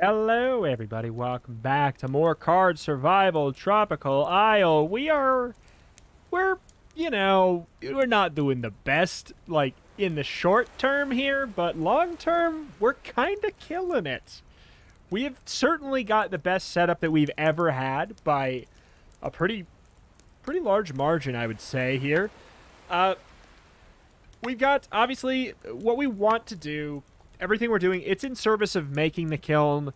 Hello, everybody. Welcome back to more Card Survival Tropical Isle. We are, we're, you know, we're not doing the best, like, in the short term here, but long term, we're kind of killing it. We have certainly got the best setup that we've ever had by a pretty, pretty large margin, I would say, here. Uh, we've got, obviously, what we want to do everything we're doing, it's in service of making the kiln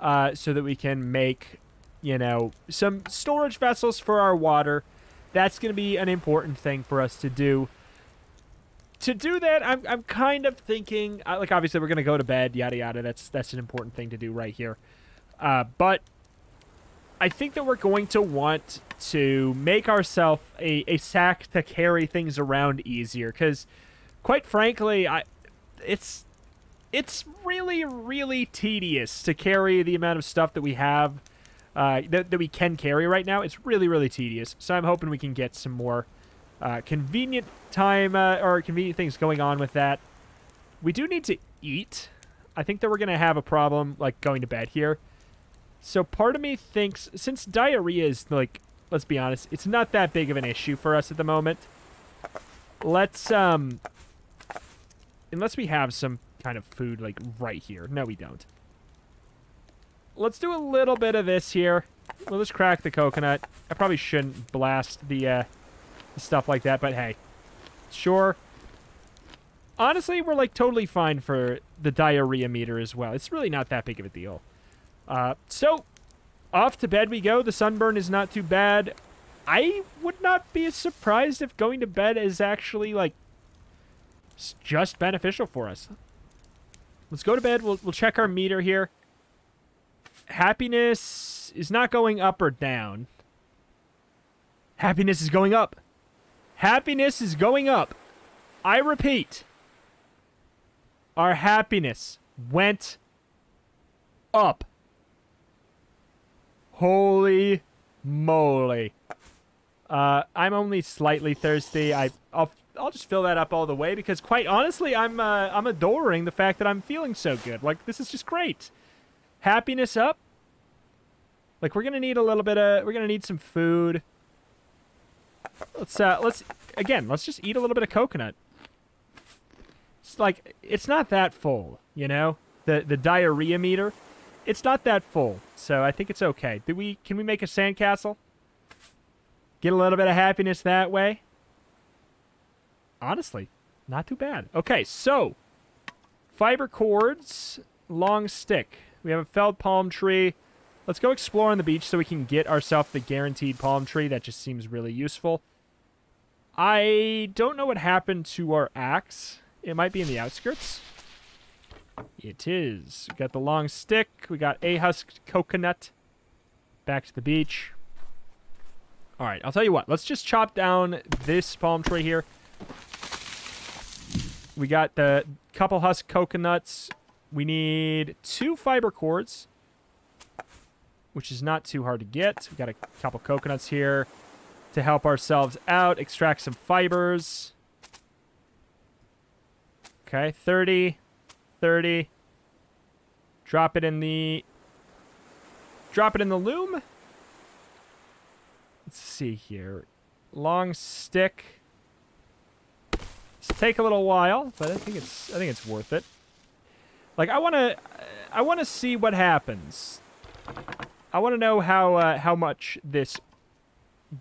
uh, so that we can make, you know, some storage vessels for our water. That's going to be an important thing for us to do. To do that, I'm, I'm kind of thinking, uh, like, obviously, we're going to go to bed, yada, yada. That's, that's an important thing to do right here. Uh, but I think that we're going to want to make ourselves a, a sack to carry things around easier. Because, quite frankly, I it's it's really, really tedious to carry the amount of stuff that we have, uh, that, that we can carry right now. It's really, really tedious. So I'm hoping we can get some more uh, convenient time uh, or convenient things going on with that. We do need to eat. I think that we're going to have a problem, like, going to bed here. So part of me thinks, since diarrhea is, like, let's be honest, it's not that big of an issue for us at the moment. Let's, um, unless we have some kind of food, like, right here. No, we don't. Let's do a little bit of this here. We'll just crack the coconut. I probably shouldn't blast the, uh, stuff like that, but hey. Sure. Honestly, we're, like, totally fine for the diarrhea meter as well. It's really not that big of a deal. Uh, so, off to bed we go. The sunburn is not too bad. I would not be surprised if going to bed is actually, like, just beneficial for us. Let's go to bed. We'll, we'll check our meter here. Happiness is not going up or down. Happiness is going up. Happiness is going up. I repeat. Our happiness went up. Holy moly. Uh, I'm only slightly thirsty. I, I'll I'll just fill that up all the way because quite honestly, I'm uh, I'm adoring the fact that I'm feeling so good. Like this is just great. Happiness up. Like we're gonna need a little bit of we're gonna need some food. Let's uh let's again let's just eat a little bit of coconut. It's like it's not that full, you know. The the diarrhea meter, it's not that full, so I think it's okay. Do we can we make a sandcastle? Get a little bit of happiness that way honestly, not too bad. Okay, so fiber cords, long stick. We have a felled palm tree. Let's go explore on the beach so we can get ourselves the guaranteed palm tree. That just seems really useful. I don't know what happened to our axe. It might be in the outskirts. It is. We got the long stick. We got a husked coconut. Back to the beach. All right, I'll tell you what. Let's just chop down this palm tree here. We got the couple husk coconuts. We need two fiber cords, which is not too hard to get. We got a couple coconuts here to help ourselves out, extract some fibers. Okay, 30, 30. Drop it in the... Drop it in the loom. Let's see here. Long stick take a little while, but I think it's I think it's worth it. Like I want to I want to see what happens. I want to know how uh, how much this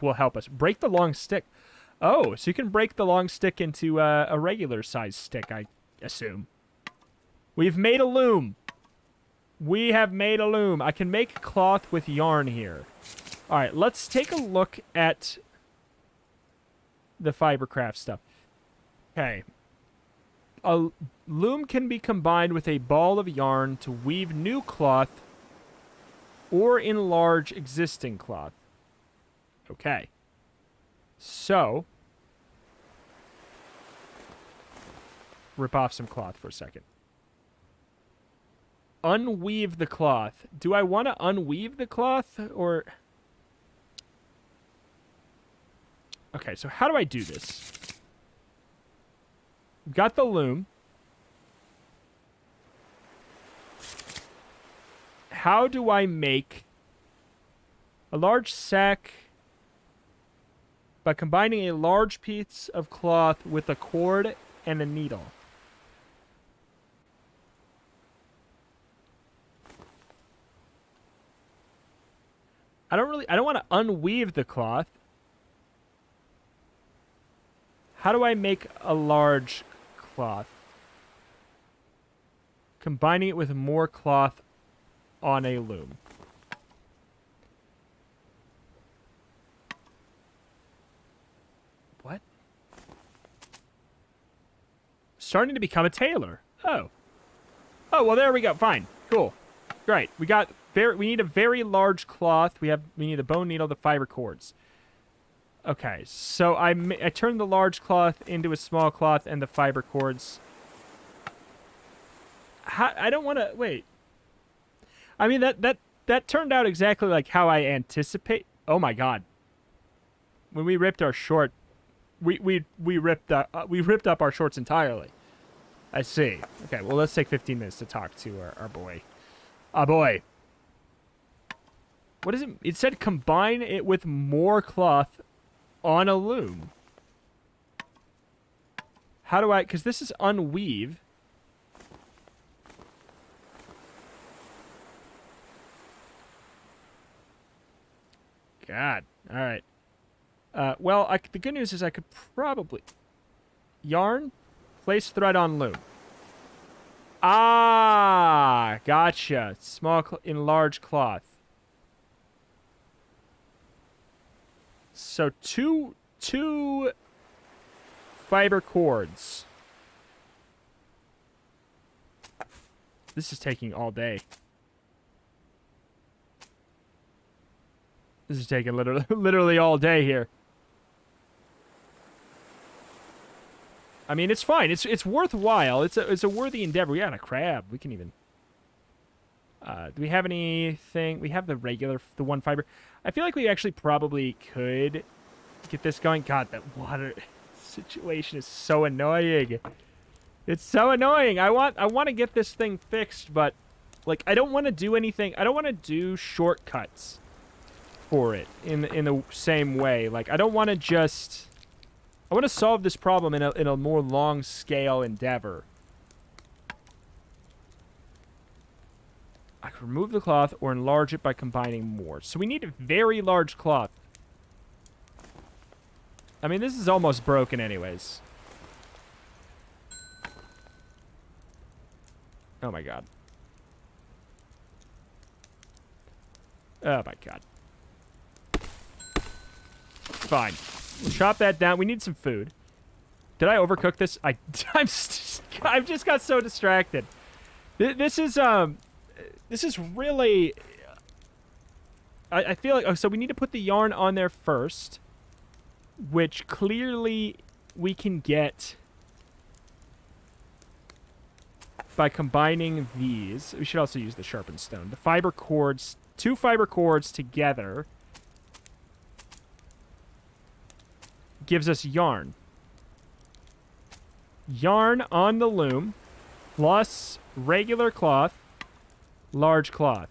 will help us. Break the long stick. Oh, so you can break the long stick into uh, a regular size stick, I assume. We've made a loom. We have made a loom. I can make cloth with yarn here. All right, let's take a look at the fibercraft stuff. Okay. A loom can be combined with a ball of yarn to weave new cloth or enlarge existing cloth. Okay. So, rip off some cloth for a second. Unweave the cloth. Do I want to unweave the cloth or... Okay, so how do I do this? Got the loom. how do I make a large sack by combining a large piece of cloth with a cord and a needle? I don't really I don't want to unweave the cloth. How do I make a large cloth? Combining it with more cloth on a loom. What? Starting to become a tailor. Oh. Oh, well there we go. Fine. Cool. Great. We got very we need a very large cloth. We have we need the bone needle, the fiber cords. Okay, so I, I turned the large cloth into a small cloth and the fiber cords. How, I don't want to wait. I mean that that that turned out exactly like how I anticipate. Oh my god. When we ripped our short, we we we ripped uh, we ripped up our shorts entirely. I see. Okay, well let's take 15 minutes to talk to our, our boy. Our boy. What is it? It said combine it with more cloth on a loom. How do I... Because this is unweave. God. All right. Uh, well, I, the good news is I could probably... Yarn, place thread on loom. Ah, gotcha. Small in large cloth. So two two fiber cords. This is taking all day. This is taking literally literally all day here. I mean, it's fine. It's it's worthwhile. It's a it's a worthy endeavor. We got a crab. We can even. Uh, do we have anything? We have the regular, the one fiber. I feel like we actually probably could get this going. God, that water situation is so annoying. It's so annoying. I want I want to get this thing fixed, but like I don't want to do anything. I don't want to do shortcuts for it in in the same way. Like I don't want to just I want to solve this problem in a in a more long scale endeavor. I remove the cloth or enlarge it by combining more. So we need a very large cloth. I mean, this is almost broken anyways. Oh my god. Oh my god. Fine. We'll chop that down. We need some food. Did I overcook this? I, I'm just, I've just got so distracted. This is, um, this is really... I, I feel like... Oh, so we need to put the yarn on there first. Which clearly we can get by combining these. We should also use the sharpened stone. The fiber cords, two fiber cords together gives us yarn. Yarn on the loom plus regular cloth Large cloth.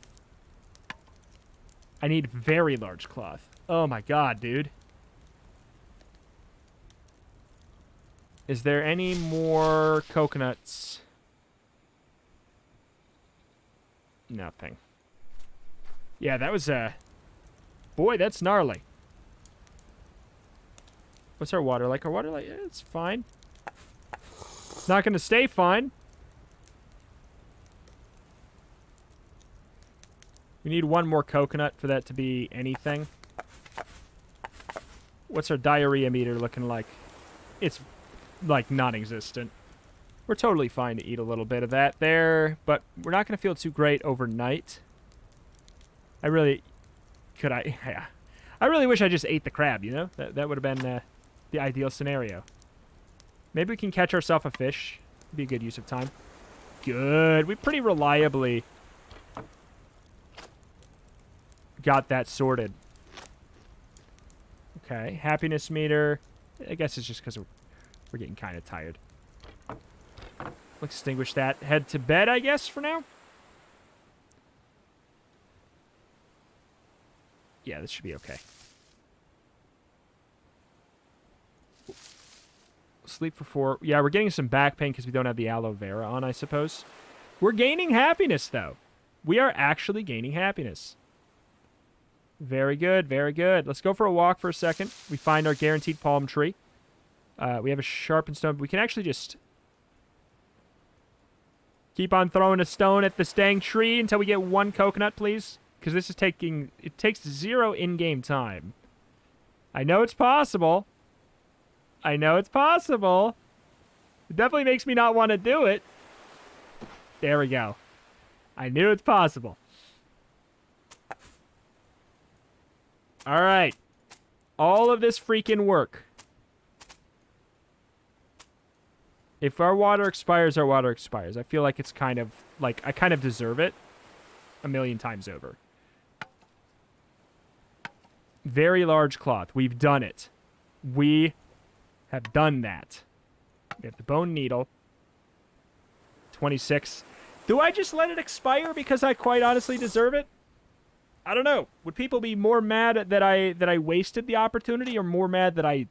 I need very large cloth. Oh my god, dude. Is there any more coconuts? Nothing. Yeah, that was, uh... Boy, that's gnarly. What's our water like? Our water like... it's fine. It's not gonna stay fine. We need one more coconut for that to be anything. What's our diarrhea meter looking like? It's, like, non-existent. We're totally fine to eat a little bit of that there, but we're not going to feel too great overnight. I really... Could I... Yeah. I really wish I just ate the crab, you know? That, that would have been uh, the ideal scenario. Maybe we can catch ourselves a fish. Be a good use of time. Good. We pretty reliably got that sorted. Okay, happiness meter. I guess it's just because we're, we're getting kind of tired. Let's Extinguish that. Head to bed, I guess, for now. Yeah, this should be okay. Sleep for four. Yeah, we're getting some back pain because we don't have the aloe vera on, I suppose. We're gaining happiness, though. We are actually gaining happiness. Very good, very good. Let's go for a walk for a second. We find our guaranteed palm tree. Uh, we have a sharpened stone. We can actually just keep on throwing a stone at the stang tree until we get one coconut, please. Because this is taking... It takes zero in-game time. I know it's possible. I know it's possible. It definitely makes me not want to do it. There we go. I knew it's possible. All right. All of this freaking work. If our water expires, our water expires. I feel like it's kind of, like, I kind of deserve it a million times over. Very large cloth. We've done it. We have done that. We have the bone needle. 26. Do I just let it expire because I quite honestly deserve it? I don't know. Would people be more mad that I that I wasted the opportunity or more mad that I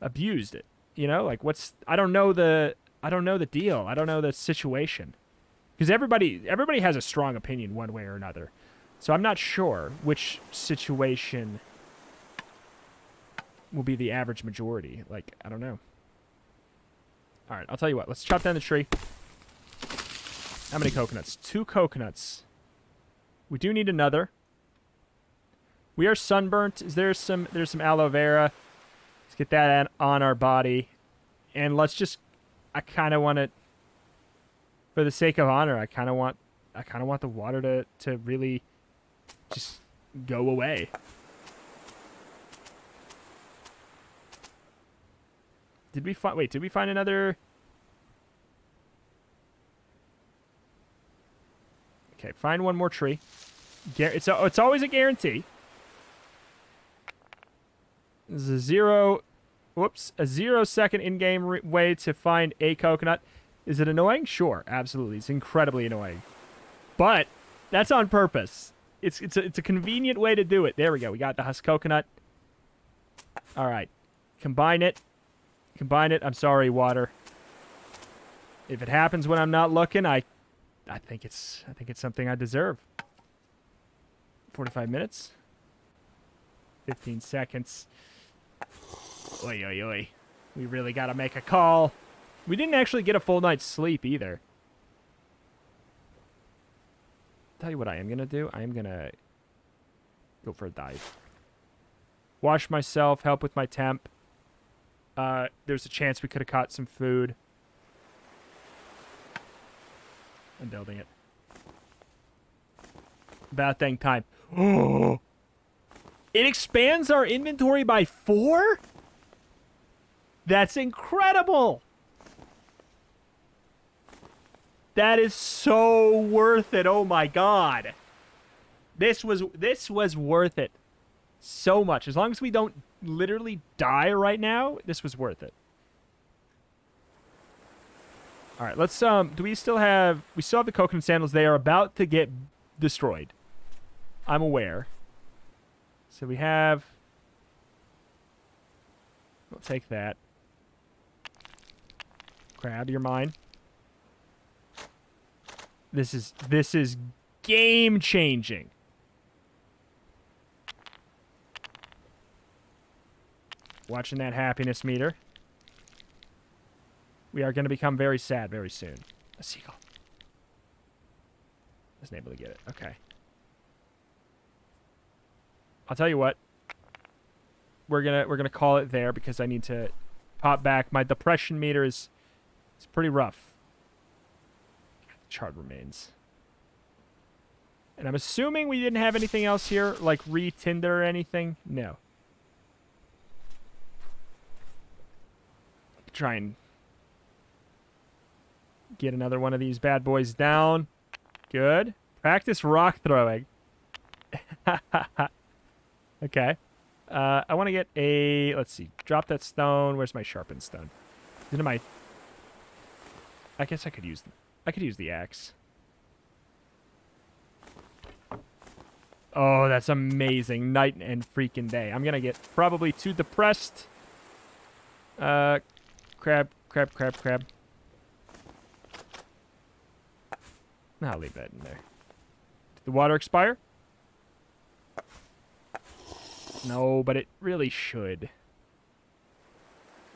abused it? You know, like what's I don't know the I don't know the deal. I don't know the situation. Because everybody everybody has a strong opinion one way or another. So I'm not sure which situation will be the average majority. Like, I don't know. All right, I'll tell you what. Let's chop down the tree. How many coconuts? Two coconuts. We do need another. We are sunburnt. Is there some there's some aloe vera? Let's get that on our body. And let's just I kind of want it for the sake of honor. I kind of want I kind of want the water to to really just go away. Did we find wait, did we find another Okay, find one more tree. It's a, it's always a guarantee. A zero, whoops, a zero second in-game way to find a coconut. Is it annoying? Sure, absolutely. It's incredibly annoying. But that's on purpose. It's it's a, it's a convenient way to do it. There we go. We got the husk coconut. All right. Combine it. Combine it. I'm sorry, water. If it happens when I'm not looking, I I think it's I think it's something I deserve. 45 minutes. 15 seconds. Oi, oi, oi. We really got to make a call. We didn't actually get a full night's sleep either. Tell you what I am going to do. I am going to go for a dive. Wash myself, help with my temp. Uh, there's a chance we could have caught some food. I'm building it. Bad thing time. Oh! It expands our inventory by four? That's incredible! That is so worth it. Oh my god. This was this was worth it. So much. As long as we don't literally die right now, this was worth it. All right, let's um do we still have we still have the coconut sandals they are about to get destroyed. I'm aware. So we have... We'll take that. Crab, you're mine. This is this is game changing. Watching that happiness meter. We are going to become very sad very soon. A seagull. Wasn't able to get it. Okay. I'll tell you what. We're gonna we're gonna call it there because I need to pop back. My depression meter is it's pretty rough. Charred remains. And I'm assuming we didn't have anything else here, like re-tinder or anything. No. Try and get another one of these bad boys down. Good. Practice rock throwing. Okay. Uh, I want to get a... Let's see. Drop that stone. Where's my sharpened stone? It my... I guess I could use... I could use the axe. Oh, that's amazing. Night and freaking day. I'm going to get probably too depressed. Uh, crab, crab, crab, crab. I'll leave that in there. Did the water expire? No, but it really should.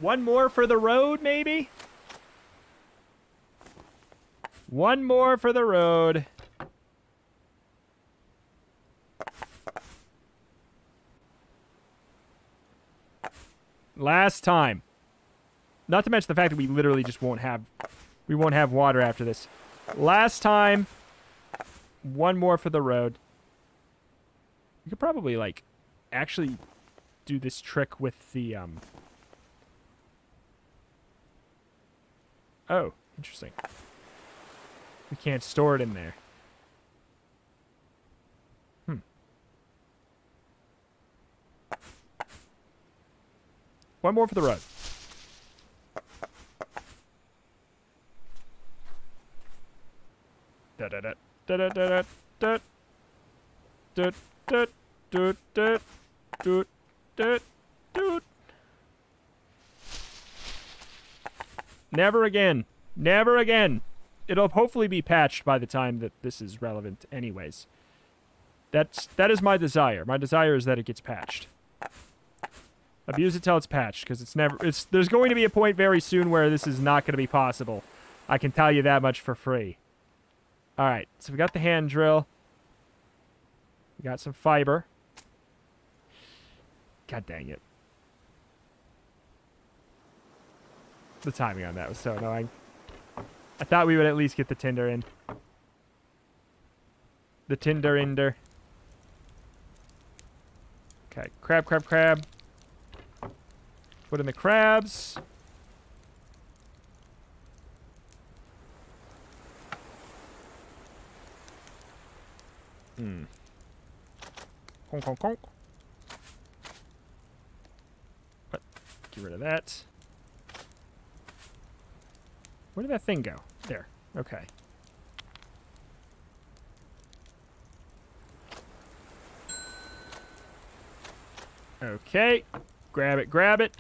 One more for the road, maybe? One more for the road. Last time. Not to mention the fact that we literally just won't have we won't have water after this. Last time. One more for the road. We could probably like actually do this trick with the um Oh, interesting. We can't store it in there. Hmm. One more for the road. Da da da da da da da da da da da da da da Never again. Never again. It'll hopefully be patched by the time that this is relevant anyways. That's that is my desire. My desire is that it gets patched. Abuse it till it's patched, because it's never it's there's going to be a point very soon where this is not going to be possible. I can tell you that much for free. Alright, so we got the hand drill. We got some fiber. God dang it. The timing on that was so annoying. I thought we would at least get the tinder in. The tinder inder. Okay, crab, crab, crab. Put in the crabs. Hmm. Conk, conk, conk. Get rid of that. Where did that thing go? There. Okay. Okay. Grab it, grab it.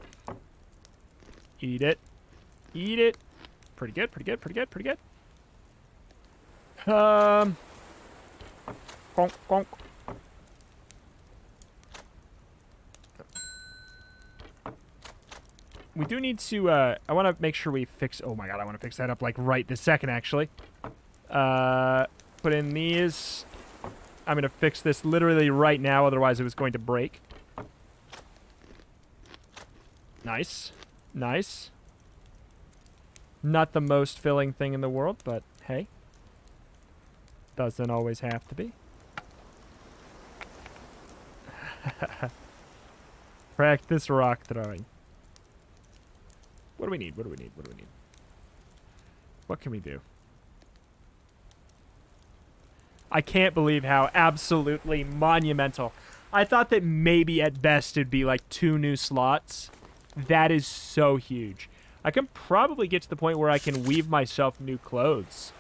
Eat it. Eat it. Pretty good, pretty good, pretty good, pretty good. Um. Conk, conk. We do need to, uh, I want to make sure we fix, oh my god, I want to fix that up, like, right this second, actually. Uh, put in these. I'm going to fix this literally right now, otherwise it was going to break. Nice. Nice. Not the most filling thing in the world, but hey. Doesn't always have to be. Practice rock throwing. What do we need? What do we need? What do we need? What can we do? I can't believe how absolutely monumental. I thought that maybe at best it'd be like two new slots. That is so huge. I can probably get to the point where I can weave myself new clothes.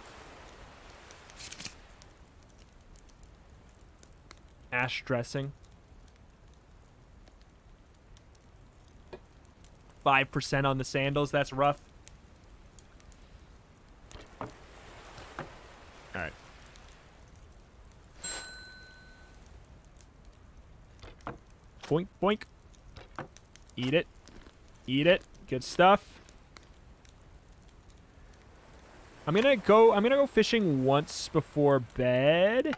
Ash dressing. 5% on the sandals. That's rough. Alright. Boink, boink. Eat it. Eat it. Good stuff. I'm gonna go I'm gonna go fishing once before bed.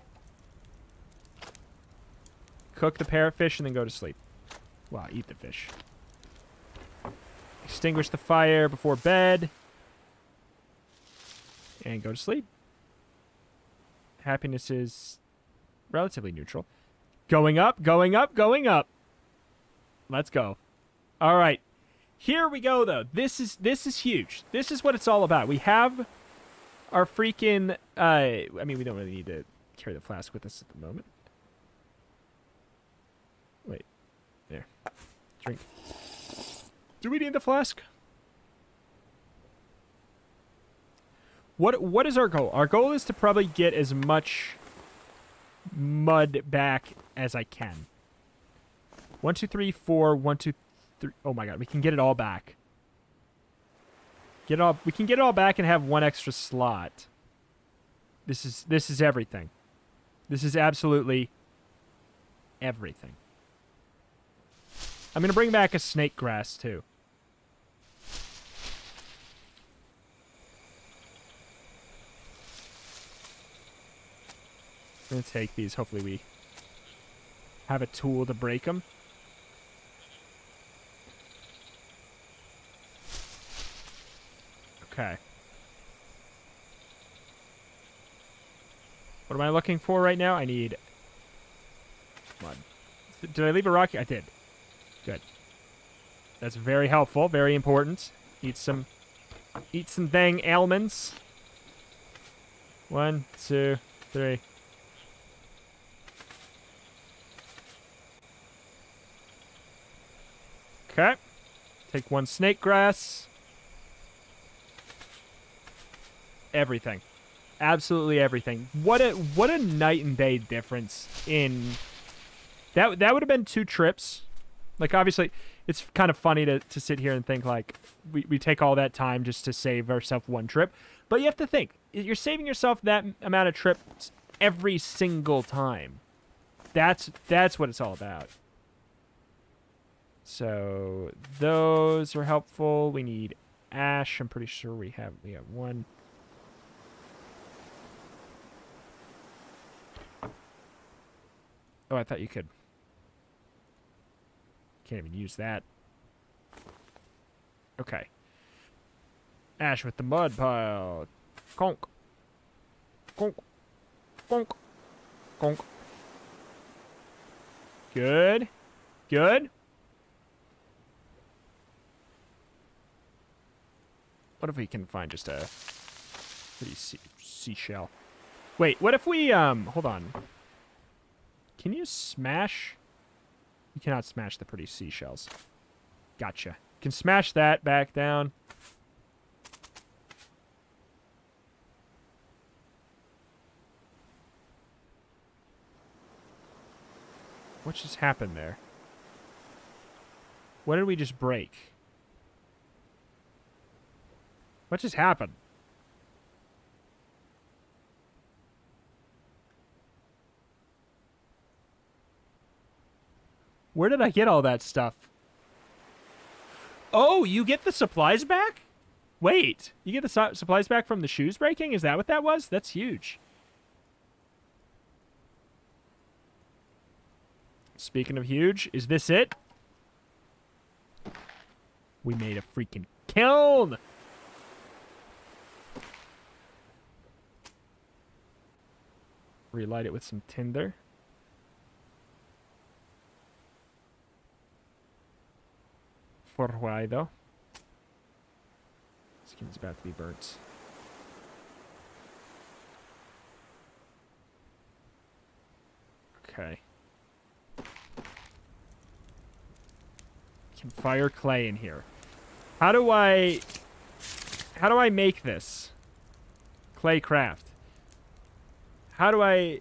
Cook the parrotfish and then go to sleep. Wow, eat the fish. Extinguish the fire before bed. And go to sleep. Happiness is relatively neutral. Going up, going up, going up. Let's go. All right. Here we go though. This is this is huge. This is what it's all about. We have our freaking uh I mean we don't really need to carry the flask with us at the moment. Wait. There. Drink. Do we need the flask? What What is our goal? Our goal is to probably get as much mud back as I can. One, two, three, four. One, two, three. Oh my god, we can get it all back. Get all. We can get it all back and have one extra slot. This is this is everything. This is absolutely everything. I'm gonna bring back a snake grass too. I'm gonna take these. Hopefully we have a tool to break them. Okay. What am I looking for right now? I need mud. Did I leave a rock? I did. Good. That's very helpful. Very important. Eat some, eat some dang almonds. One, two, three. Okay. Take one snake grass. Everything. Absolutely everything. What a what a night and day difference in that that would have been two trips. Like obviously it's kind of funny to, to sit here and think like we, we take all that time just to save ourselves one trip. But you have to think, you're saving yourself that amount of trips every single time. That's that's what it's all about. So those are helpful. We need ash. I'm pretty sure we have we have one. Oh, I thought you could. Can't even use that. Okay. Ash with the mud pile. Conk. Conk. Conk. Conk. Good. Good. What if we can find just a pretty sea seashell? Wait, what if we, um, hold on. Can you smash? You cannot smash the pretty seashells. Gotcha. You can smash that back down. What just happened there? What did we just break? What just happened? Where did I get all that stuff? Oh, you get the supplies back? Wait, you get the su supplies back from the shoes breaking? Is that what that was? That's huge. Speaking of huge, is this it? We made a freaking kiln! Relight it with some tinder. For why though? Skin's about to be burnt. Okay. Can fire clay in here. How do I... How do I make this? Clay craft. How do I...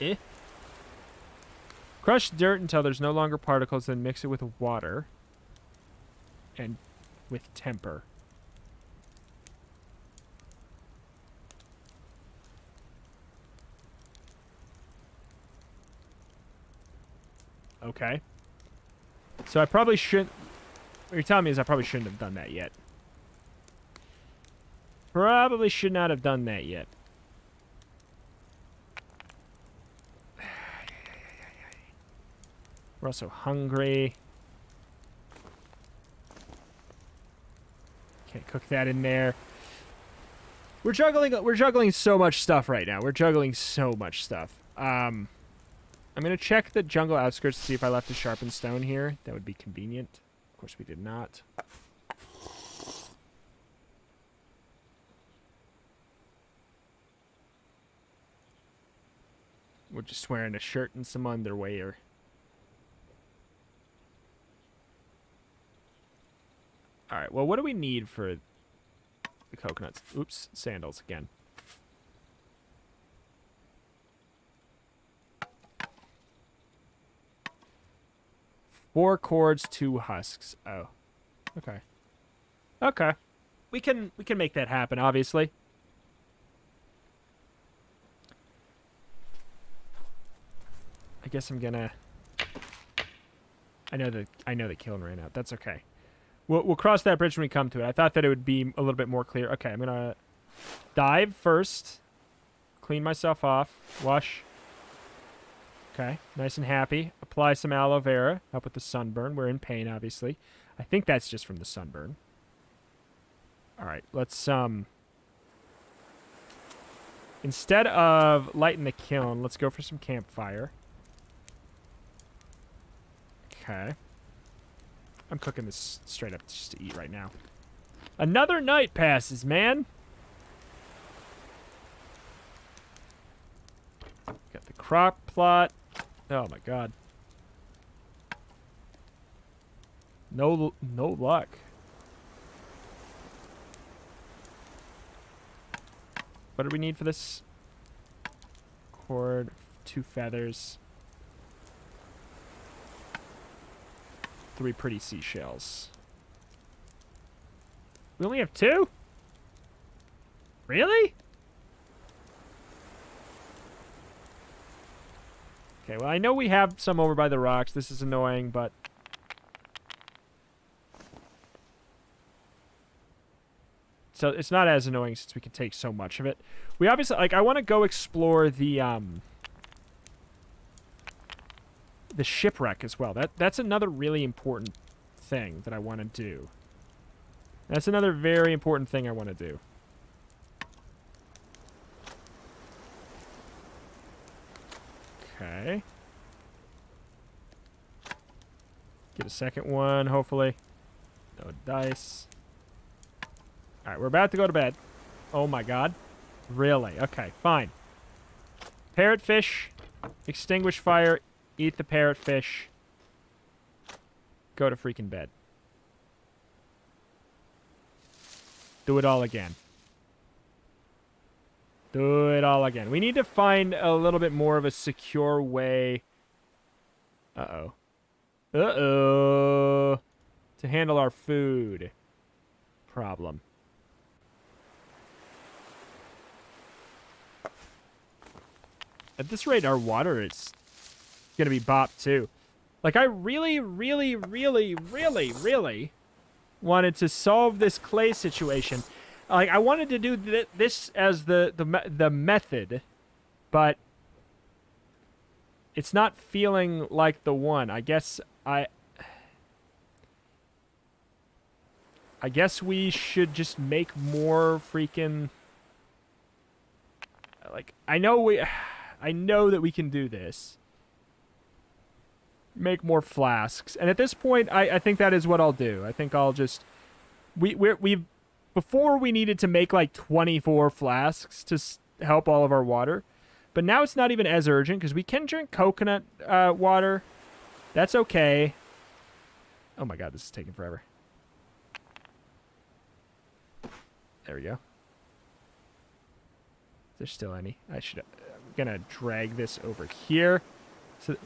Eh? Crush dirt until there's no longer particles, then mix it with water. And with temper. Okay. So I probably shouldn't... What you're telling me is I probably shouldn't have done that yet. Probably should not have done that yet. We're also hungry. Can't cook that in there. We're juggling we're juggling so much stuff right now. We're juggling so much stuff. Um I'm gonna check the jungle outskirts to see if I left a sharpened stone here. That would be convenient. Of course we did not. We're just wearing a shirt and some underwear. Alright, well, what do we need for the coconuts? Oops, sandals again. Four cords, two husks. Oh. Okay. Okay. We can we can make that happen, obviously. I guess I'm gonna I know that I know the kiln ran out. That's okay. We'll we'll cross that bridge when we come to it. I thought that it would be a little bit more clear. Okay, I'm gonna dive first. Clean myself off. Wash. Okay, nice and happy. Apply some aloe vera. Help with the sunburn. We're in pain, obviously. I think that's just from the sunburn. All right, let's um. Instead of lighting the kiln, let's go for some campfire. Okay. I'm cooking this straight up just to eat right now. Another night passes, man. Got the crock plot. Oh my god. No, no luck. What do we need for this? Cord, two feathers. Three pretty seashells. We only have two? Really? Okay, well, I know we have some over by the rocks. This is annoying, but... So it's not as annoying since we can take so much of it. We obviously, like, I want to go explore the, um... The shipwreck as well. That That's another really important thing that I want to do. That's another very important thing I want to do. Okay. Get a second one, hopefully. No dice. Alright, we're about to go to bed. Oh my god. Really? Okay, fine. Parrotfish. Extinguish fire. Eat the parrotfish. Go to freaking bed. Do it all again. Do it all again. We need to find a little bit more of a secure way. Uh-oh. Uh-oh. To handle our food problem. At this rate, our water is going to be Bop too. Like, I really, really, really, really, really wanted to solve this clay situation like I wanted to do th this as the the the method, but it's not feeling like the one. I guess I I guess we should just make more freaking like I know we I know that we can do this. Make more flasks. And at this point I I think that is what I'll do. I think I'll just we we we've before we needed to make like 24 flasks to help all of our water. But now it's not even as urgent because we can drink coconut uh, water. That's okay. Oh my god, this is taking forever. There we go. Is there still any? I should. I'm gonna drag this over here, so,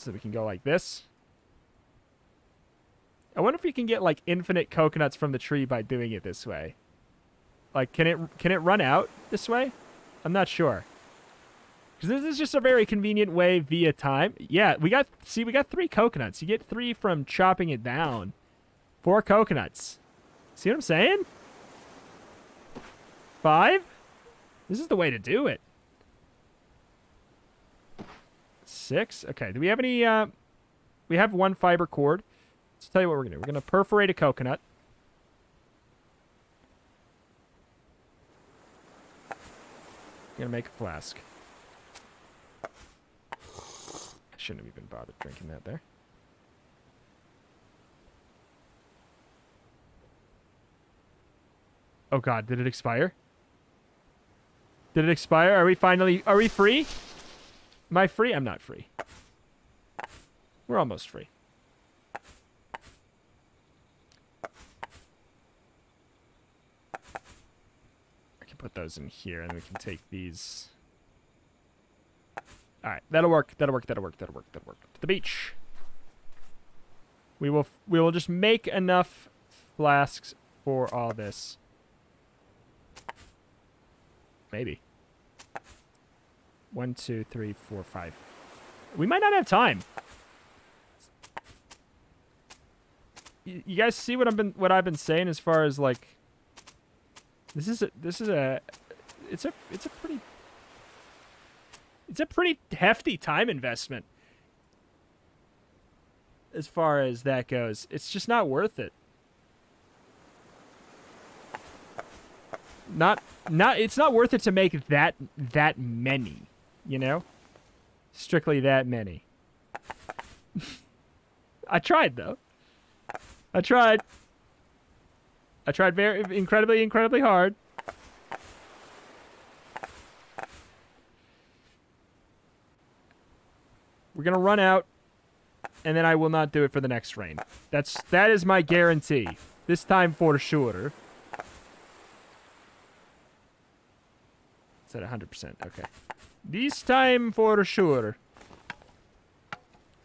so we can go like this. I wonder if we can get like infinite coconuts from the tree by doing it this way. Like, can it can it run out this way? I'm not sure. Because this is just a very convenient way via time. Yeah, we got, see, we got three coconuts. You get three from chopping it down. Four coconuts. See what I'm saying? Five? This is the way to do it. Six? Okay, do we have any, uh, we have one fiber cord. Let's tell you what we're to do. We're to perforate a coconut. To make a flask. I shouldn't have even bothered drinking that there. Oh god, did it expire? Did it expire? Are we finally... Are we free? Am I free? I'm not free. We're almost free. I can put those in here, and we can take these. All right, that'll work. That'll work. That'll work. That'll work. That'll work. To the beach. We will we will just make enough flasks for all this. Maybe. One, two, three, four, five. We might not have time. You, guys see what I've been what I've been saying as far as like this is a this is a it's a it's a pretty it's a pretty hefty time investment as far as that goes. It's just not worth it. Not not it's not worth it to make that that many, you know? Strictly that many. I tried though. I tried. I tried very incredibly incredibly hard. We're to run out and then I will not do it for the next rain. That's that is my guarantee. This time for sure. It's at 100%. Okay. This time for sure.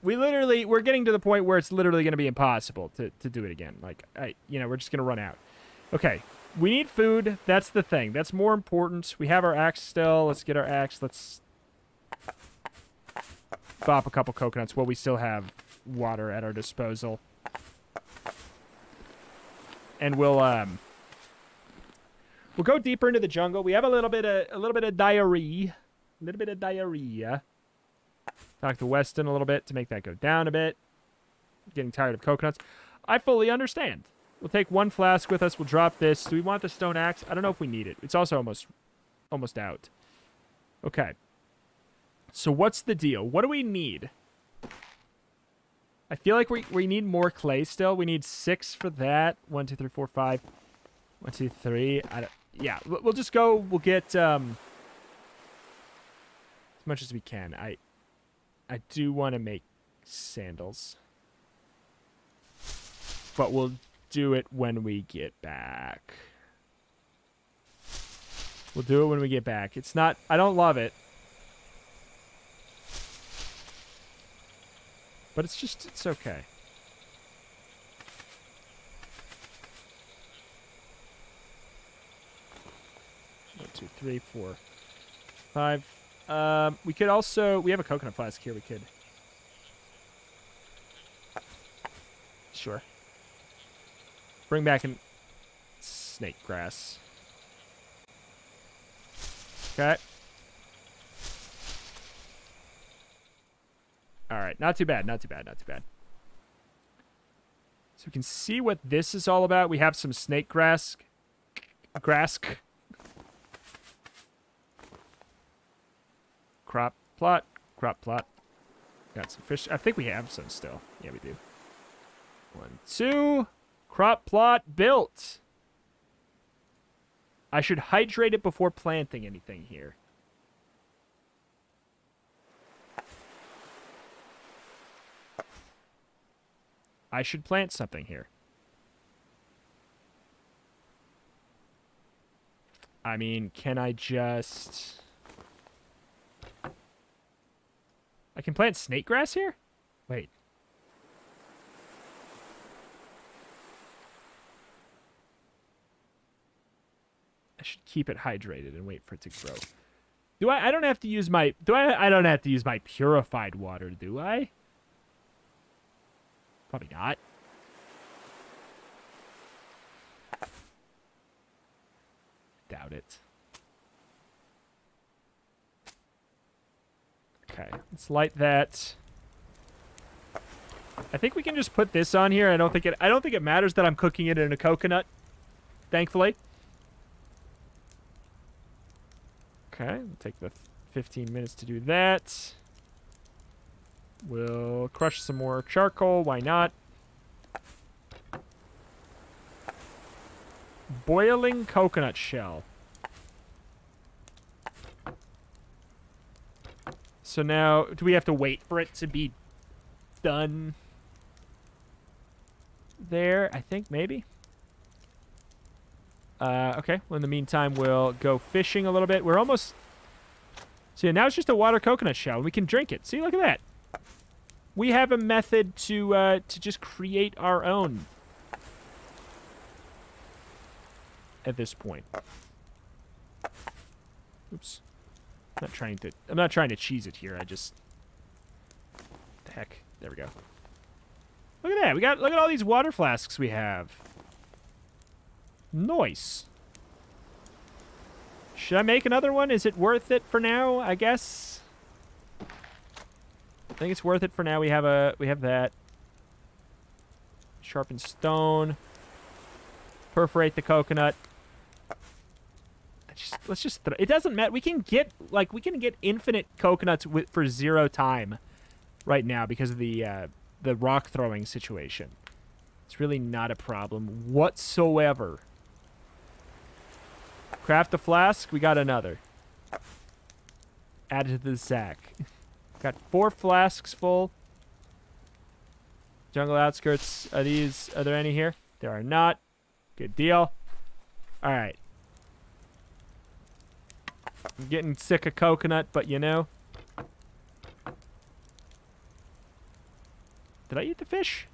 We literally, we're getting to the point where it's literally going to be impossible to, to do it again. Like, I, you know, we're just going to run out. Okay. We need food. That's the thing. That's more important. We have our axe still. Let's get our axe. Let's bop a couple coconuts while we still have water at our disposal. And we'll um we'll go deeper into the jungle. We have a little bit of a little bit of diarrhea. A little bit of diarrhea. Talk to Weston a little bit to make that go down a bit. Getting tired of coconuts. I fully understand. We'll take one flask with us. We'll drop this. Do we want the stone axe? I don't know if we need it. It's also almost almost out. Okay. So what's the deal? What do we need? I feel like we, we need more clay still. We need six for that. One, two, three, four, five. One, two, three. I don't, yeah, we'll just go. We'll get um, as much as we can. I I do want to make sandals. But we'll do it when we get back. We'll do it when we get back. It's not... I don't love it. But it's just, it's okay. One, two, three, four, five. Um, we could also, we have a coconut flask here. We could. Sure. Bring back an snake grass. Okay. All right, not too bad, not too bad, not too bad. So we can see what this is all about. We have some snake grass. Grass. Crop plot. Crop plot. Got some fish. I think we have some still. Yeah, we do. One, two. Crop plot built. I should hydrate it before planting anything here. I should plant something here. I mean, can I just... I can plant snake grass here? Wait. I should keep it hydrated and wait for it to grow. Do I? I don't have to use my... Do I? I don't have to use my purified water, do I? Probably not. Doubt it. Okay, let's light that. I think we can just put this on here. I don't think it I don't think it matters that I'm cooking it in a coconut. Thankfully. Okay, we'll take the 15 minutes to do that. We'll crush some more charcoal. Why not? Boiling coconut shell. So now, do we have to wait for it to be done there? I think maybe. Uh, okay, well, in the meantime, we'll go fishing a little bit. We're almost... See, now it's just a water coconut shell. We can drink it. See, look at that. we have a method to uh, to just create our own at this point. Oops. I'm not trying to I'm not trying to cheese it here. I just the heck. There we go. Look at that. We got look at all these water flasks we have. Nice. Should I make another one? Is it worth it for now? I guess. I think it's worth it for now. We have a we have that. Sharpened stone. Perforate the coconut. Just, let's just. it doesn't matter. We can get like we can get infinite coconuts with, for zero time, right now because of the uh, the rock throwing situation. It's really not a problem whatsoever. Craft a flask. We got another. Add to the sack. got four flasks full. Jungle outskirts. Are these? Are there any here? There are not. Good deal. All right. I'm getting sick of coconut, but you know. Did I eat the fish?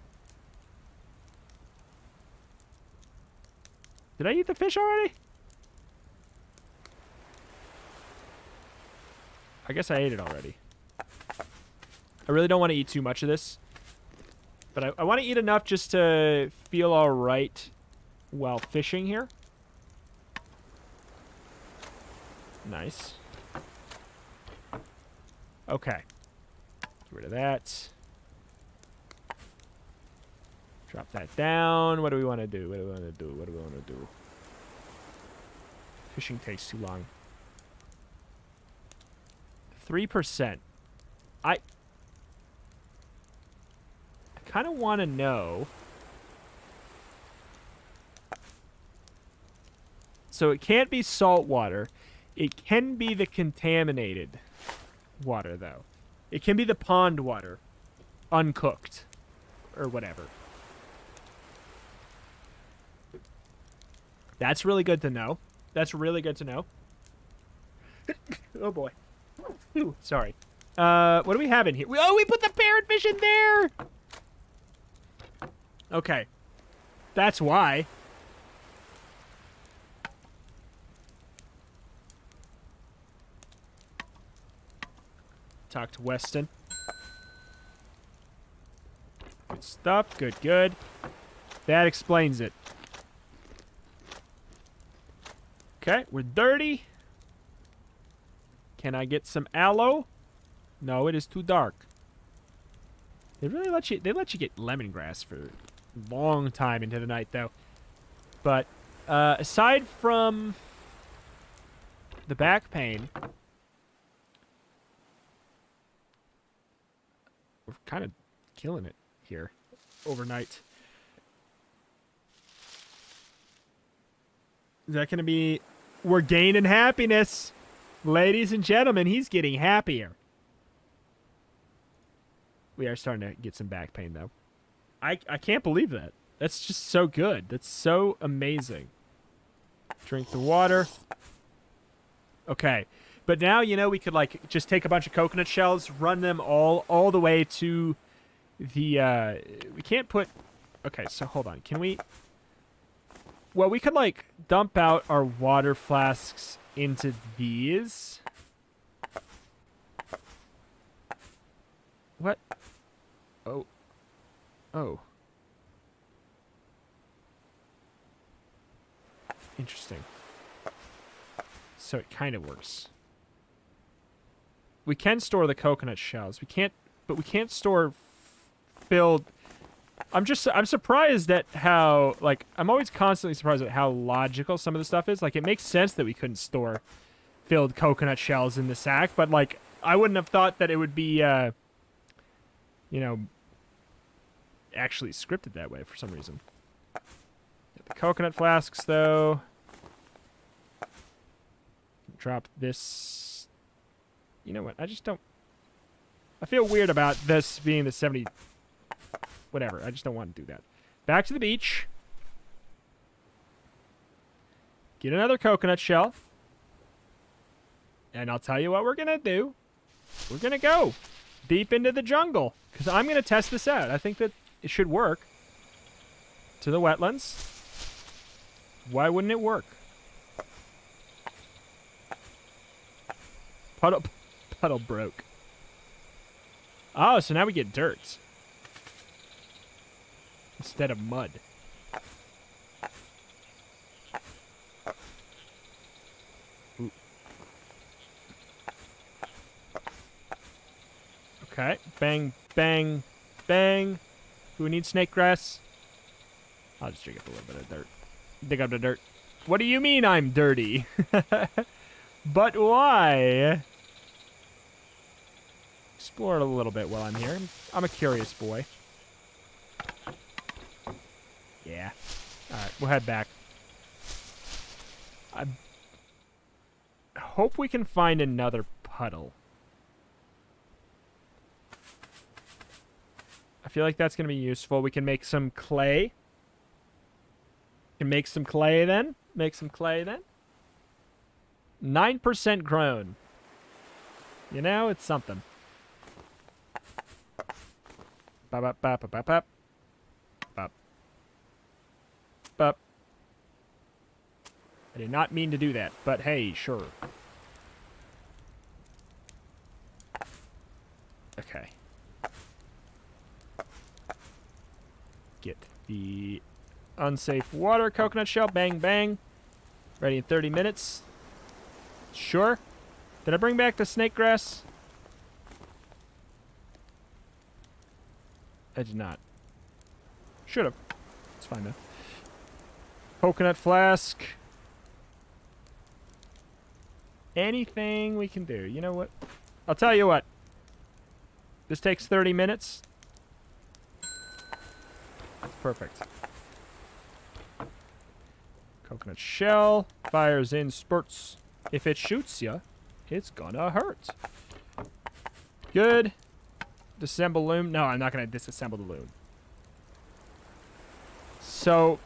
Did I eat the fish already? I guess I ate it already. I really don't want to eat too much of this. But I, I want to eat enough just to feel alright while fishing here. Nice. Okay. Get rid of that. Drop that down. What do we want to do? What do we want to do? What do we want to do? Fishing takes too long. 3%. I... I kind of want to know... So it can't be salt water. It can be the contaminated water, though. It can be the pond water. Uncooked. Or whatever. That's really good to know. That's really good to know. oh, boy. Ooh, sorry. Uh, what do we have in here? Oh, we put the parrotfish in there! Okay. That's why. Talk to Weston. Good stuff. Good, good. That explains it. Okay, we're dirty. Can I get some aloe? No, it is too dark. They really let you they let you get lemongrass for a long time into the night though. But uh, aside from the back pain, we're kind of killing it here overnight. Is that going to be... We're gaining happiness. Ladies and gentlemen, he's getting happier. We are starting to get some back pain, though. I, I can't believe that. That's just so good. That's so amazing. Drink the water. Okay. But now, you know, we could, like, just take a bunch of coconut shells, run them all, all the way to the, uh, we can't put, okay, so hold on. Can we, well, we could, like, dump out our water flasks into these. What? Oh. Oh. Interesting. So it kind of works. We can store the coconut shells. We can't, but we can't store filled. I'm just, I'm surprised at how, like, I'm always constantly surprised at how logical some of the stuff is. Like, it makes sense that we couldn't store filled coconut shells in the sack, but, like, I wouldn't have thought that it would be, uh, you know, actually scripted that way for some reason. The coconut flasks, though. Drop this you know what? I just don't... I feel weird about this being the 70... Whatever. I just don't want to do that. Back to the beach. Get another coconut shell. And I'll tell you what we're going to do. We're going to go. deep into the jungle because I'm going to test this out. I think that it should work. To the wetlands. Why wouldn't it work? Puddle, puddle broke. Oh, so now we get dirt. Instead of mud. Ooh. Okay. Bang, bang, bang. Do we need snake grass? I'll just dig up a little bit of dirt. Dig up the dirt. What do you mean I'm dirty? but why? Explore it a little bit while I'm here. I'm a curious boy. Yeah. Alright, we'll head back. I hope we can find another puddle. I feel like that's going to be useful. We can make some clay. Can make some clay then. Make some clay then. 9% grown. You know, it's something. Bop, bop, bop, bop, bop. Bop. Bop. I did not mean to do that, but hey, sure. Okay. Get the unsafe water coconut shell. Bang, bang. Ready in 30 minutes. Sure. Did I bring back the snake grass? I did not. Should have. It's fine though. Coconut flask. Anything we can do. You know what? I'll tell you what. This takes 30 minutes. Perfect. Coconut shell. Fires in spurts. If it shoots you, it's gonna hurt. Good. Disassemble loom. No, I'm not going to disassemble the loom. So,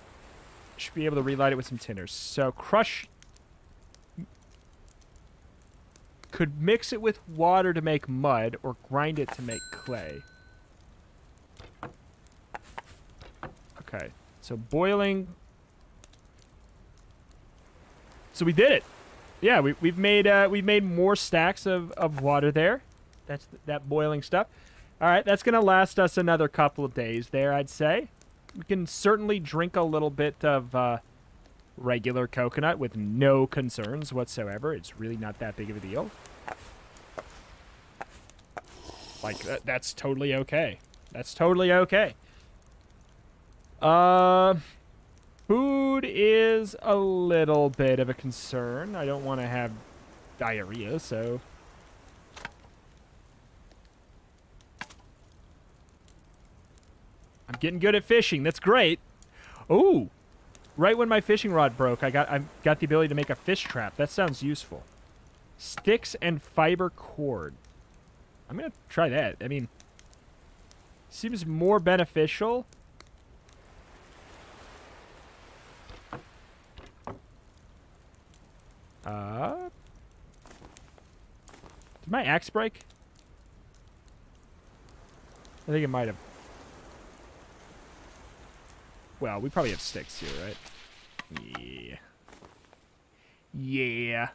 should be able to relight it with some tinders. So, crush... Could mix it with water to make mud, or grind it to make clay. Okay, so boiling... So we did it! Yeah, we, we've made uh, we've made more stacks of, of water there. That's th that boiling stuff. All right, that's going to last us another couple of days there, I'd say. We can certainly drink a little bit of uh, regular coconut with no concerns whatsoever. It's really not that big of a deal. Like, that, that's totally okay. That's totally okay. Uh, food is a little bit of a concern. I don't want to have diarrhea, so... I'm getting good at fishing. That's great. Oh, right when my fishing rod broke, I got I got the ability to make a fish trap. That sounds useful. Sticks and fiber cord. I'm gonna try that. I mean, seems more beneficial. Uh, did my axe break? I think it might have. Well, we probably have sticks here, right? Yeah. Yeah.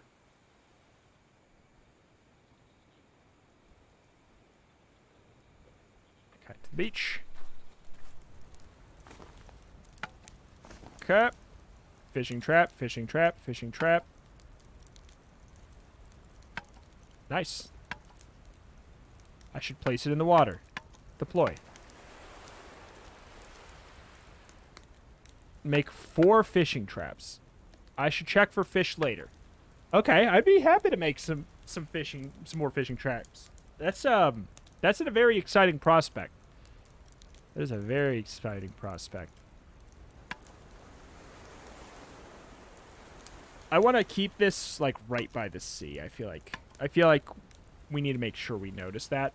Okay, to the beach. Okay. Fishing trap, fishing trap, fishing trap. Nice. I should place it in the water. Deploy. Make four fishing traps. I should check for fish later. Okay, I'd be happy to make some some fishing, some more fishing traps. That's um, that's a very exciting prospect. That is a very exciting prospect. I want to keep this like right by the sea. I feel like I feel like we need to make sure we notice that.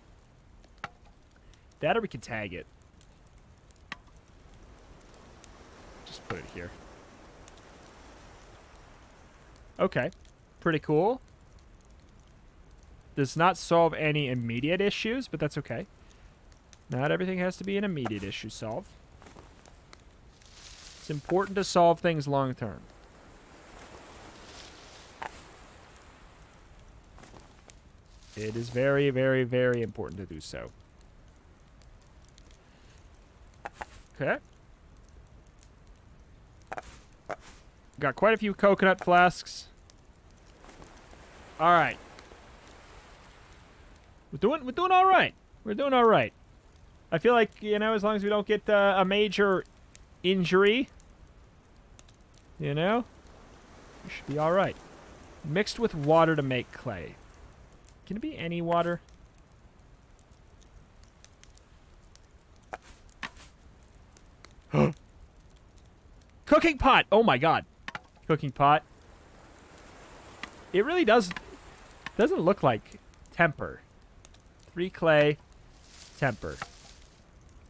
That or we can tag it. Put it here. Okay. Pretty cool. does not solve any immediate issues, but that's okay. Not everything has to be an immediate issue solved. It's important to solve things long term. It is very, very, very important to do so. Okay. Got quite a few coconut flasks. All right. We're doing we're doing all right. We're doing all right. I feel like you know, as long as we don't get uh, a major injury, you know, we should be all right. Mixed with water to make clay. Can it be any water? Cooking pot! Oh my god. Cooking pot. It really does... Doesn't look like temper. Three clay, temper.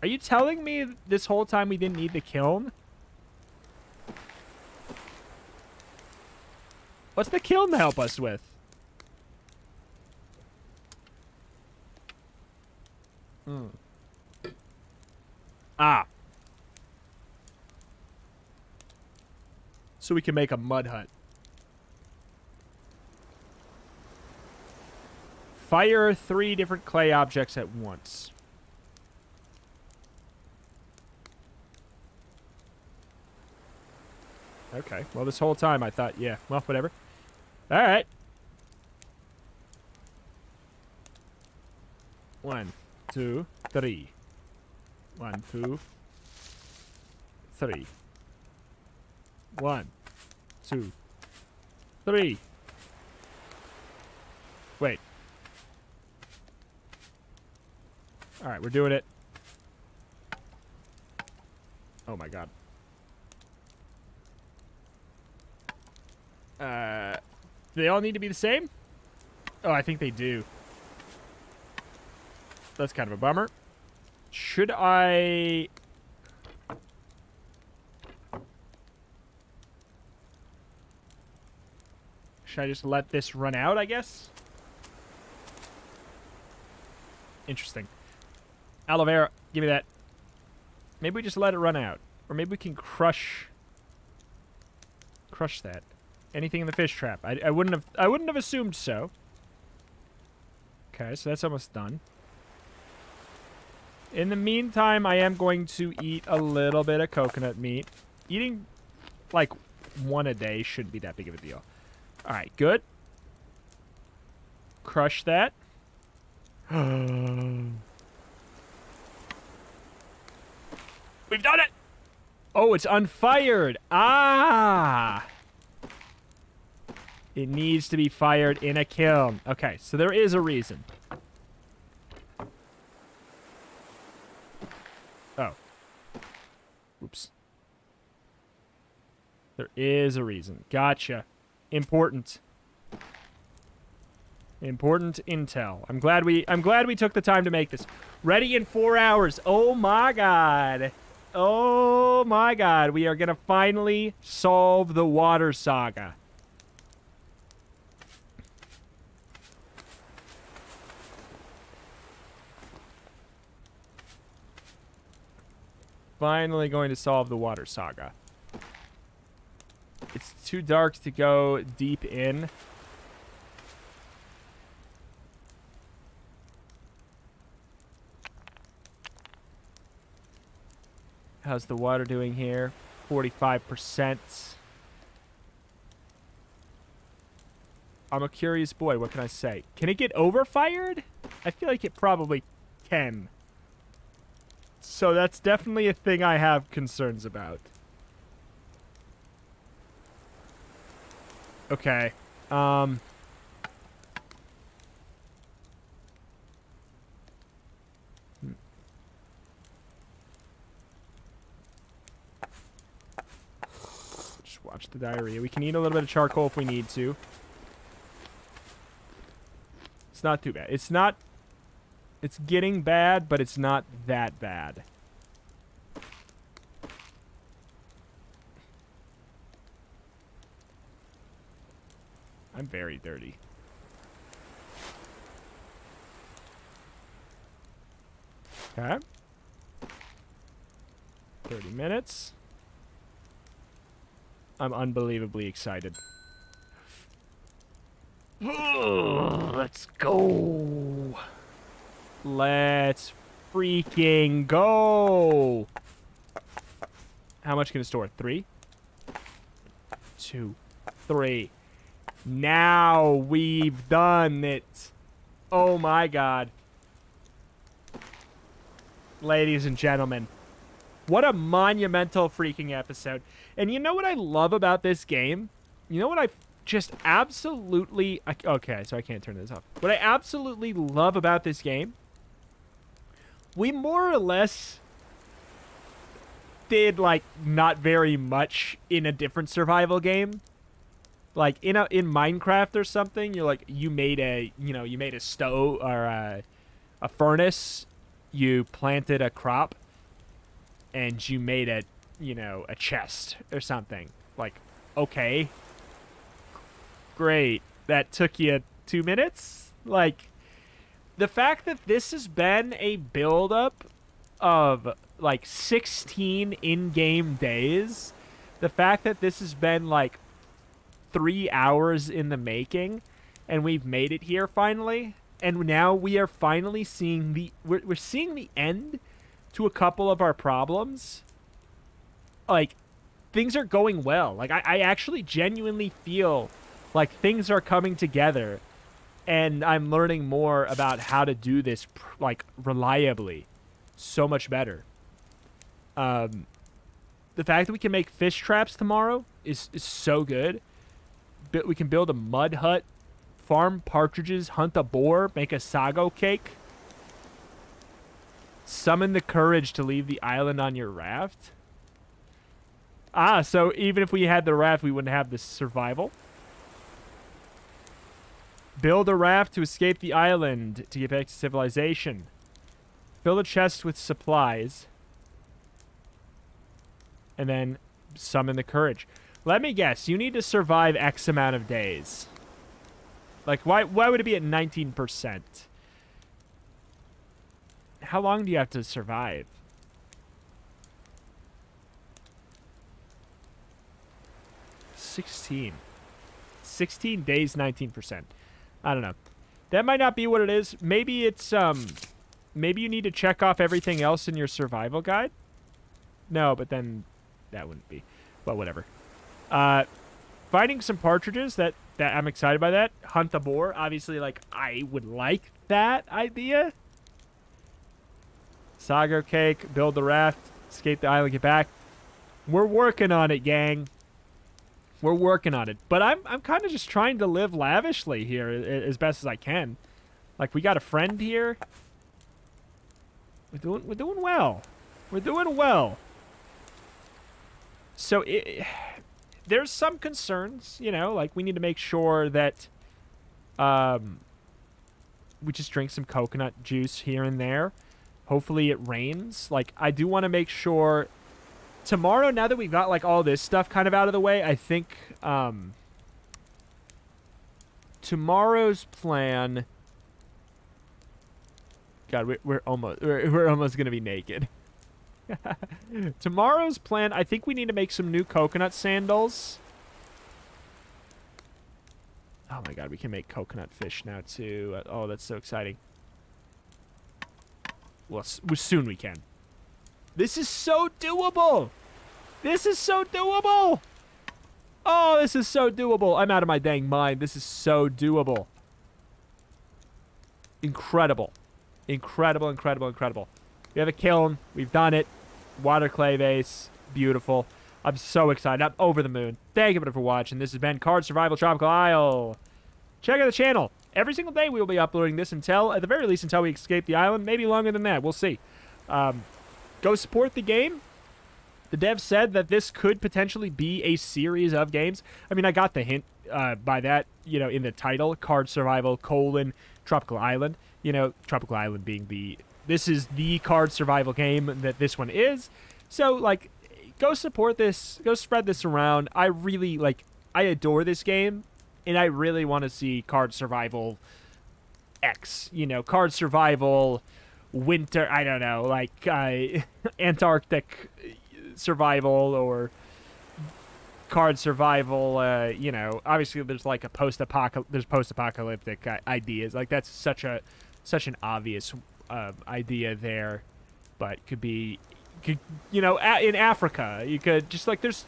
Are you telling me this whole time we didn't need the kiln? What's the kiln to help us with? Hmm. Ah. So we can make a mud hut. Fire three different clay objects at once. Okay. Well, this whole time I thought, yeah, well, whatever. All right. One, two, three. One, two, three. One, two, three. Wait. All right, we're doing it. Oh my god. Uh, they all need to be the same? Oh, I think they do. That's kind of a bummer. Should I... Should I just let this run out, I guess? Interesting. Aloe vera, give me that. Maybe we just let it run out. Or maybe we can crush... Crush that. Anything in the fish trap. I, I wouldn't have I wouldn't have assumed so. Okay, so that's almost done. In the meantime, I am going to eat a little bit of coconut meat. Eating, like, one a day shouldn't be that big of a deal. All right, good. Crush that. We've done it! Oh, it's unfired. Ah! It needs to be fired in a kiln. Okay, so there is a reason. Oh. Oops. There is a reason. Gotcha. Important. Important intel. I'm glad we I'm glad we took the time to make this. Ready in 4 hours. Oh my god. Oh my god. We are to finally solve the water saga. finally going to solve the water saga. It's too dark to go deep in. How's the water doing here? 45%. I'm a curious boy. What can I say? Can it get overfired? I feel like it probably can. So that's definitely a thing I have concerns about. Okay. Um... Just watch the diarrhea. We can eat a little bit of charcoal if we need to. It's not too bad. It's not it's getting bad, but it's not that bad. I'm very dirty. Okay. 30 minutes. I'm unbelievably excited. Let's go. Let's freaking go. How much can it store? Three, two, three. Now we've done it. Oh my god. Ladies and gentlemen, what a monumental freaking episode. And you know what I love about this game? You know what I just absolutely... Okay, so I can't turn this off. What I absolutely love about this game, we more or less did, like, not very much in a different survival game. Like, in a in Minecraft or something, you're like, you made a, you know, you made a stove or a, a furnace, you planted a crop, and you made a, you know, a chest or something. Like, okay, great. That took you two minutes? Like, the fact that this has been a build-up of, like, 16 in-game days, the fact that this has been, like, three hours in the making, and we've made it here finally, and now we are finally seeing the... We're, we're seeing the end to a couple of our problems. Like, things are going well. Like, I, I actually genuinely feel like things are coming together and I'm learning more about how to do this like reliably so much better. Um, the fact that we can make fish traps tomorrow is, is so good. We can build a mud hut, farm partridges, hunt a boar, make a sago cake. Summon the courage to leave the island on your raft. Ah, so even if we had the raft, we wouldn't have the survival. Build a raft to escape the island to get back to civilization. Fill the chest with supplies. And then summon the courage. Let me guess, you need to survive X amount of days. Like, why, why would it be at 19%? How long do you have to survive? Sixteen. Sixteen days, nineteen percent. I don't know. That might not be what it is. Maybe it's, um, maybe you need to check off everything else in your survival guide. No, but then that wouldn't be. Well, whatever. Uh, finding some partridges, that, that I'm excited by that. Hunt the boar. Obviously, like, I would like that idea. Sago cake, build the raft, escape the island, get back. We're working on it, gang. We're working on it. But I'm, I'm kind of just trying to live lavishly here as best as I can. Like, we got a friend here. We're doing, we're doing well. We're doing well. So, it, there's some concerns, you know, like we need to make sure that um, we just drink some coconut juice here and there. Hopefully it rains. Like, I do want to make sure tomorrow, now that we've got like all this stuff kind of out of the way, I think um, tomorrow's plan. God, we're, we're almost we're, we're almost gonna be naked. tomorrow's plan, I think we need to make some new coconut sandals. Oh my god, we can make coconut fish now too. Uh, oh, that's so exciting. Well, soon we can. This is so doable. This is so doable. Oh, this is so doable. I'm out of my dang mind. This is so doable. Incredible. Incredible, incredible, incredible. We have a kiln. We've done it. Water clay vase. Beautiful. I'm so excited. I'm over the moon. Thank you for watching. This has been Card Survival Tropical Isle. Check out the channel. Every single day we will be uploading this until, at the very least, until we escape the island. Maybe longer than that. We'll see. Um, go support the game. The dev said that this could potentially be a series of games. I mean, I got the hint uh, by that, you know, in the title, Card Survival, colon, Tropical Island. You know, Tropical Island being the... This is the card survival game that this one is. So, like, go support this. Go spread this around. I really, like, I adore this game. And I really want to see card survival X. You know, card survival winter. I don't know, like uh, Antarctic survival or card survival. Uh, you know, obviously there's like a post apocalyptic. There's post apocalyptic uh, ideas. Like that's such a such an obvious uh, idea there, but could be, could, you know, in Africa you could just like there's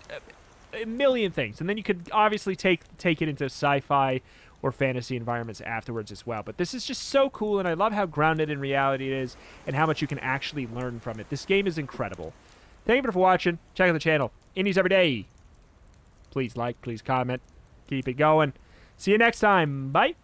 a million things, and then you could obviously take take it into sci-fi or fantasy environments afterwards as well. But this is just so cool, and I love how grounded in reality it is, and how much you can actually learn from it. This game is incredible. Thank you for watching. Check out the channel. Indies every day. Please like, please comment. Keep it going. See you next time. Bye.